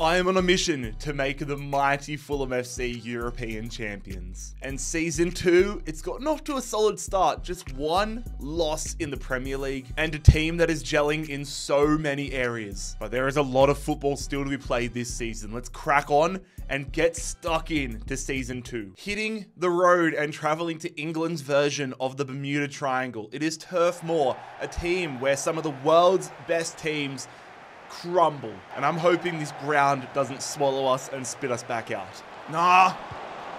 I am on a mission to make the mighty Fulham FC European champions. And season two, it's gotten off to a solid start. Just one loss in the Premier League and a team that is gelling in so many areas. But there is a lot of football still to be played this season. Let's crack on and get stuck in to season two. Hitting the road and traveling to England's version of the Bermuda Triangle. It is Turf Moor, a team where some of the world's best teams crumble. And I'm hoping this ground doesn't swallow us and spit us back out. Nah.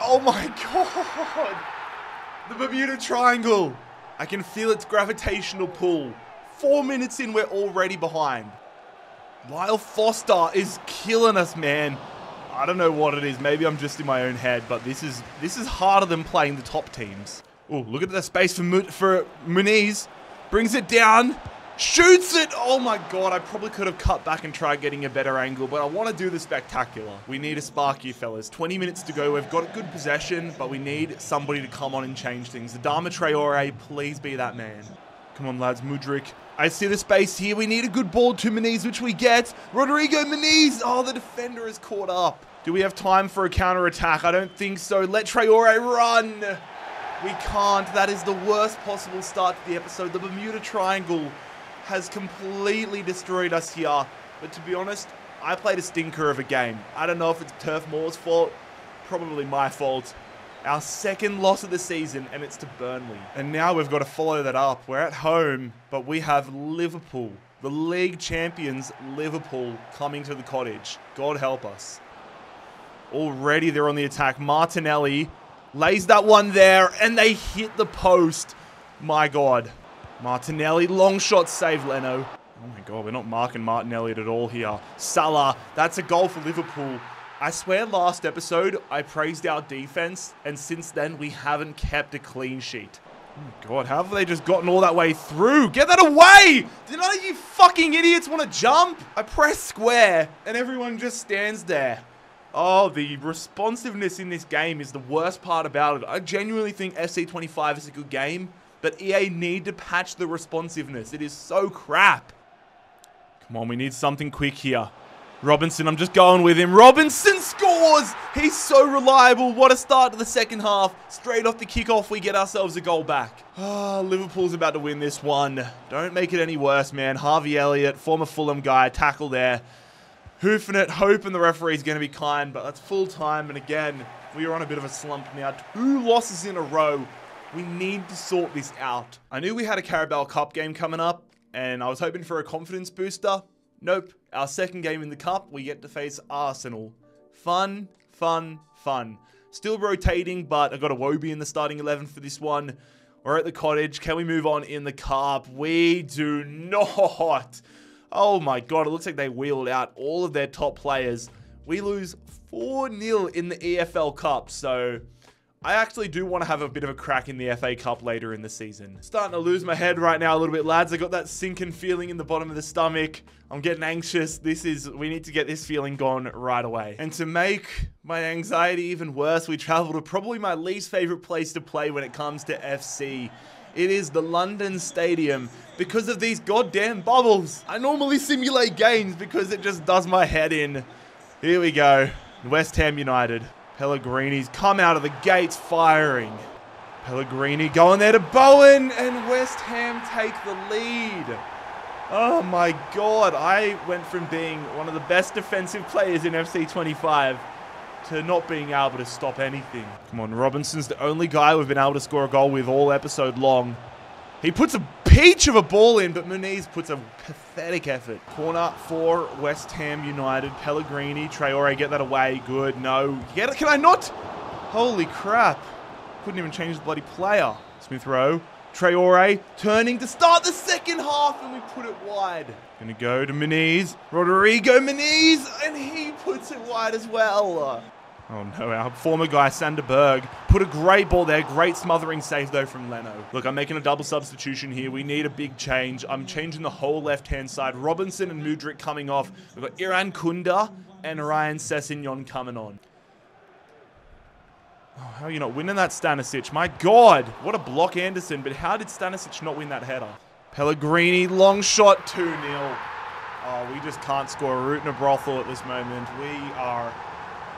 Oh my god. The Bermuda Triangle. I can feel its gravitational pull. Four minutes in, we're already behind. Lyle Foster is killing us, man. I don't know what it is. Maybe I'm just in my own head, but this is this is harder than playing the top teams. Oh, look at the space for for Muniz. Brings it down. Shoots it! Oh my god, I probably could have cut back and tried getting a better angle, but I want to do the spectacular. We need a spark here, fellas. 20 minutes to go. We've got a good possession, but we need somebody to come on and change things. The Adama Traore, please be that man. Come on, lads. Mudryk. I see the space here. We need a good ball to Muniz, which we get. Rodrigo Muniz. Oh, the defender is caught up. Do we have time for a counter attack? I don't think so. Let Traore run. We can't. That is the worst possible start to the episode. The Bermuda Triangle has completely destroyed us here. But to be honest, I played a stinker of a game. I don't know if it's Turf Moor's fault, probably my fault. Our second loss of the season, and it's to Burnley. And now we've got to follow that up. We're at home, but we have Liverpool, the league champions, Liverpool, coming to the cottage. God help us. Already they're on the attack. Martinelli lays that one there, and they hit the post. My God. Martinelli, long shot save Leno. Oh my god, we're not marking Martinelli at all here. Salah, that's a goal for Liverpool. I swear last episode I praised our defense, and since then we haven't kept a clean sheet. Oh god, how have they just gotten all that way through? Get that away! Did none of you fucking idiots want to jump? I press square, and everyone just stands there. Oh, the responsiveness in this game is the worst part about it. I genuinely think FC25 is a good game, but EA need to patch the responsiveness. It is so crap. Come on, we need something quick here. Robinson, I'm just going with him. Robinson scores! He's so reliable. What a start to the second half. Straight off the kickoff, we get ourselves a goal back. Ah, oh, Liverpool's about to win this one. Don't make it any worse, man. Harvey Elliott, former Fulham guy, tackle there. Hoofing it, hoping the referee's going to be kind, but that's full time. And again, we are on a bit of a slump now. Two losses in a row. We need to sort this out. I knew we had a Carabao Cup game coming up, and I was hoping for a confidence booster. Nope. Our second game in the Cup, we get to face Arsenal. Fun, fun, fun. Still rotating, but I got Iwobi in the starting 11 for this one. We're at the cottage. Can we move on in the Cup? We do not. Oh my god, it looks like they wheeled out all of their top players. We lose 4-0 in the EFL Cup, so I actually do want to have a bit of a crack in the FA Cup later in the season. Starting to lose my head right now a little bit, lads. I got that sinking feeling in the bottom of the stomach. I'm getting anxious. This is, we need to get this feeling gone right away. And to make my anxiety even worse, we travel to probably my least favorite place to play when it comes to FC. It is the London Stadium because of these goddamn bubbles. I normally simulate games because it just does my head in. Here we go. West Ham United. Pellegrini's come out of the gates firing. Pellegrini going there to Bowen, and West Ham take the lead. Oh my god, I went from being one of the best defensive players in FC25 to not being able to stop anything. Come on, Robinson's the only guy we've been able to score a goal with all episode long. He puts a peach of a ball in, but Muniz puts a pathetic effort. Corner for West Ham United. Pellegrini, Traore, get that away. Good. No. Get it? Can I not? Holy crap. Couldn't even change the bloody player. Smith Rowe. Traore turning to start the second half, and we put it wide. Gonna go to Muniz. Rodrigo Muniz, and he puts it wide as well. Oh no, our former guy, Sander Berge, put a great ball there. Great smothering save, though, from Leno. Look, I'm making a double substitution here. We need a big change. I'm changing the whole left-hand side. Robinson and Mudryk coming off. We've got Irankunda and Ryan Sessegnon coming on. Oh, how are you not winning that, Stanisic? My God, what a block, Andersen. But how did Stanisic not win that header? Pellegrini, long shot, 2-0. Oh, we just can't score a root in a brothel at this moment. We are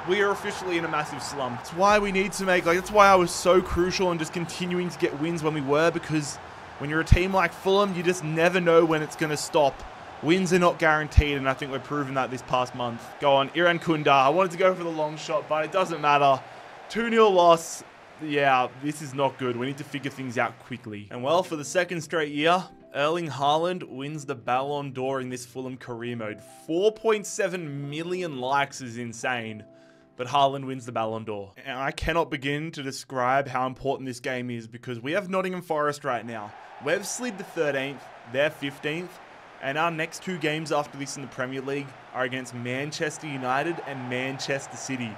we are officially in a massive slump. That's why we need to make, like, that's why I was so crucial in just continuing to get wins when we were, because when you're a team like Fulham, you just never know when it's going to stop. Wins are not guaranteed, and I think we've proven that this past month. Go on, Irankunda. I wanted to go for the long shot, but it doesn't matter. 2-0 loss. Yeah, this is not good. We need to figure things out quickly. And well, for the second straight year, Erling Haaland wins the Ballon d'Or in this Fulham career mode. 4.7 million likes is insane but Haaland wins the Ballon d'Or. And I cannot begin to describe how important this game is because we have Nottingham Forest right now. We've slid to 13th, they're 15th, and our next two games after this in the Premier League are against Manchester United and Manchester City.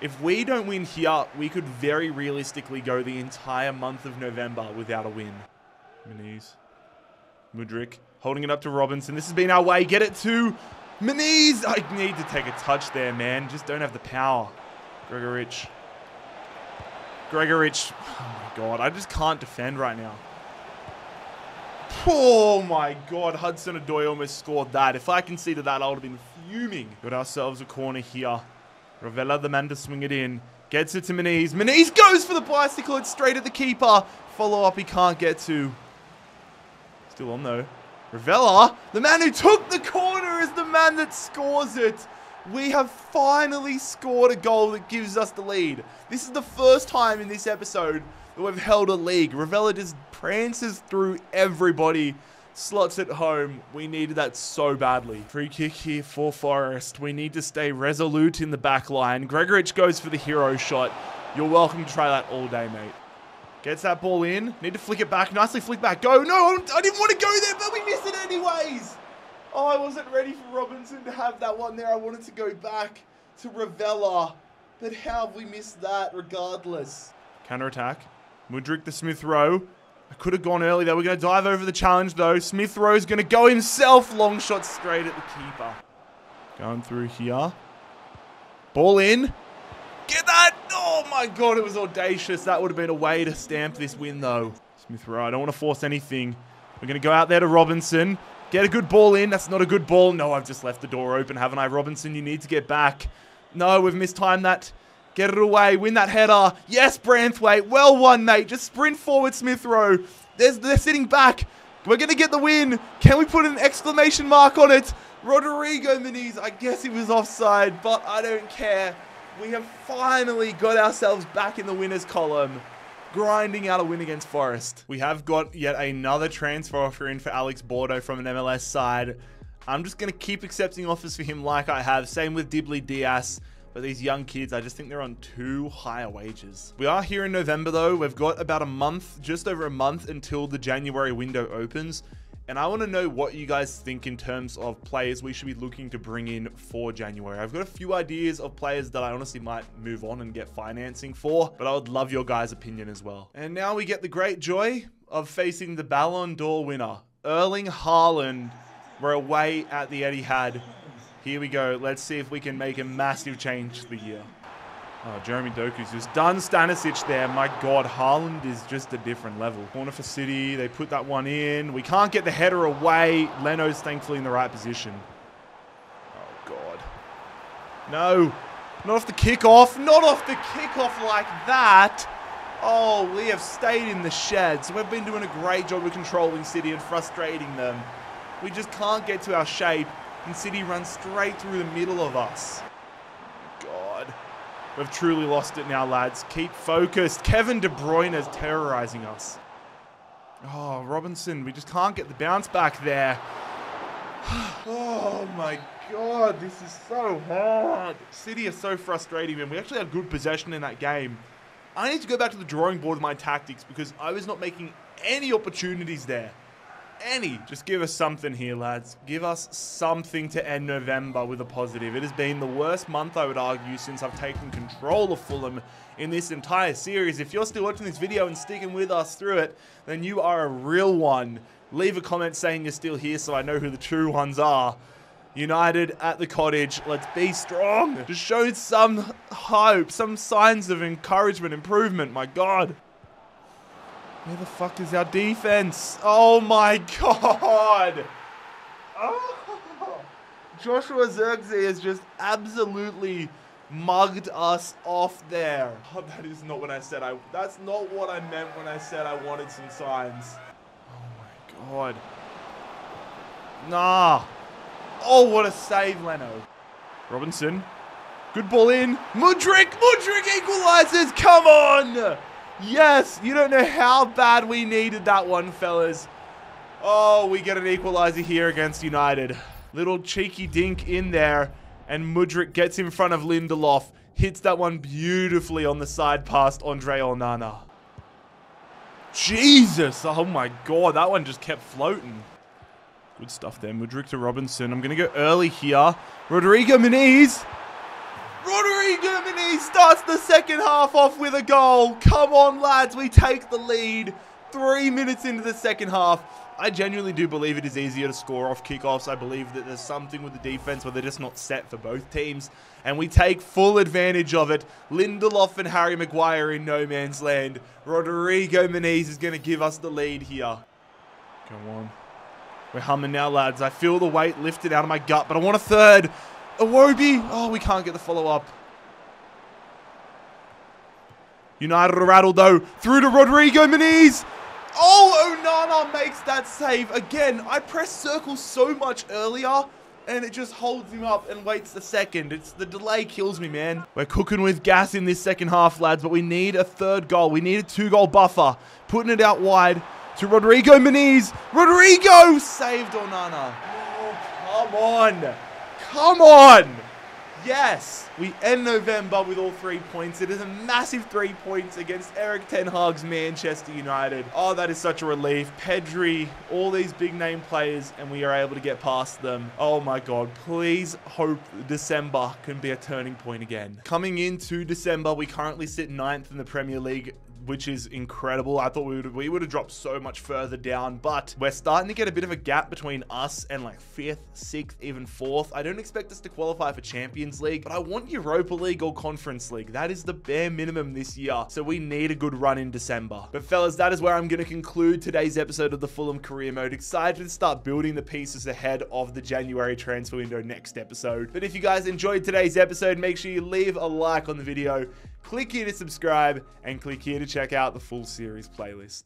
If we don't win here, we could very realistically go the entire month of November without a win. Muniz. Mudryk holding it up to Robinson. This has been our way. Get it to Muniz! I need to take a touch there, man. Just don't have the power. Gregoritsch. Gregoritsch. Oh my god, I just can't defend right now. Oh my god, Hudson Odoi almost scored that. If I conceded that, I would have been fuming. Got ourselves a corner here. Ravella, the man to swing it in. Gets it to Muniz. Muniz goes for the bicycle. It's straight at the keeper. Follow up he can't get to. Still on though. Ravella, the man who took the corner, is the man that scores it. We have finally scored a goal that gives us the lead. This is the first time in this episode that we've held a league. Ravella just prances through everybody. Slots at home. We needed that so badly. Free kick here for Forest. We need to stay resolute in the back line. Gregoritsch goes for the hero shot. You're welcome to try that all day, mate. Gets that ball in. Need to flick it back. Nicely flick back. Go. No, I didn't want to go there, but we missed it anyways. Oh, I wasn't ready for Robinson to have that one there. I wanted to go back to Ravella. But how have we missed that regardless? Counter attack. Mudryk the Smith Rowe. I could have gone early there. We're going to dive over the challenge though. Smith Rowe's going to go himself. Long shot straight at the keeper. Going through here. Ball in. Get that! Oh my god, it was audacious. That would have been a way to stamp this win, though. Smith Rowe, I don't want to force anything. We're going to go out there to Robinson. Get a good ball in. That's not a good ball. No, I've just left the door open, haven't I? Robinson, you need to get back. No, we've mistimed that. Get it away. Win that header. Yes, Branthwaite. Well won, mate. Just sprint forward, Smith Rowe. There's, they're sitting back. We're going to get the win. Can we put an exclamation mark on it? Rodrigo Muniz, I guess he was offside, but I don't care. We have finally got ourselves back in the winners column grinding out a win against Forest. We have got yet another transfer offer in for Alex Bordo from an MLS side. I'm just going to keep accepting offers for him like I have. Same with Dibley Diaz. But these young kids, I just think they're on too higher wages. We are here in November though. We've got about a month, just over a month until the January window opens. And I want to know what you guys think in terms of players we should be looking to bring in for January. I've got a few ideas of players that I honestly might move on and get financing for, but I would love your guys' opinion as well. And now we get the great joy of facing the Ballon d'Or winner, Erling Haaland. We're away at the Etihad. Here we go. Let's see if we can make a massive change the year. Oh, Jeremy Doku's just done Stanisic there. My God, Haaland is just a different level. Corner for City. They put that one in. We can't get the header away. Leno's thankfully in the right position. Oh, God. No. Not off the kickoff. Not off the kickoff like that. Oh, we have stayed in the sheds. We've been doing a great job of controlling City and frustrating them. We just can't get to our shape, and City runs straight through the middle of us. We've truly lost it now, lads. Keep focused. Kevin De Bruyne is terrorizing us. Oh, Robinson, we just can't get the bounce back there. oh my god, this is so hard. City is so frustrating, man. We actually had good possession in that game. I need to go back to the drawing board with my tactics because I was not making any opportunities there any. Just give us something here, lads. Give us something to end November with a positive. It has been the worst month, I would argue, since I've taken control of Fulham in this entire series. If you're still watching this video and sticking with us through it, then you are a real one. Leave a comment saying you're still here so I know who the true ones are. United at the cottage. Let's be strong. Just show some hope, some signs of encouragement, improvement. My God. Where the fuck is our defense? Oh my god! Oh. Joshua Zirkzee has just absolutely mugged us off there. Oh, that is not what I said. I That's not what I meant when I said I wanted some signs. Oh my god. Nah. Oh, what a save, Leno. Robinson. Good ball in. Mudryk. Mudryk equalizes. Come on. Yes. You don't know how bad we needed that one, fellas. Oh, we get an equalizer here against United. Little cheeky dink in there. And Mudryk gets in front of Lindelof. Hits that one beautifully on the side past Andre Onana. Jesus. Oh my god. That one just kept floating. Good stuff there. Mudryk to Robinson. I'm going to go early here. Rodrigo Muniz. Rodrigo Muniz starts the second half off with a goal. Come on, lads. We take the lead. Three minutes into the second half. I genuinely do believe it is easier to score off kickoffs. I believe that there's something with the defense where they're just not set for both teams. And we take full advantage of it. Lindelof and Harry Maguire in no man's land. Rodrigo Muniz is going to give us the lead here. Come on. We're humming now, lads. I feel the weight lifted out of my gut, but I want a third. Iwobi. Oh, we can't get the follow-up. United are rattled, though. Through to Rodrigo Muniz. Oh, Onana makes that save again. I pressed circle so much earlier, and it just holds him up and waits a second. It's The delay kills me, man. We're cooking with gas in this second half, lads, but we need a third goal. We need a two-goal buffer. Putting it out wide to Rodrigo Muniz. Rodrigo saved Onana. Oh, come on. Come on. Yes, we end November with all three points. It is a massive three points against Erik Ten Hag's Manchester United. Oh, that is such a relief. Pedri, all these big name players, and we are able to get past them. Oh my God, please hope December can be a turning point again. Coming into December, we currently sit ninth in the Premier League which is incredible. I thought we would we would have dropped so much further down, but we're starting to get a bit of a gap between us and like fifth, sixth, even fourth. I don't expect us to qualify for Champions League, but I want Europa League or Conference League. That is the bare minimum this year. So we need a good run in December. But fellas, that is where I'm going to conclude today's episode of the Fulham Career Mode. Excited to start building the pieces ahead of the January transfer window next episode. But if you guys enjoyed today's episode, make sure you leave a like on the video click here to subscribe and click here to check out the full series playlist.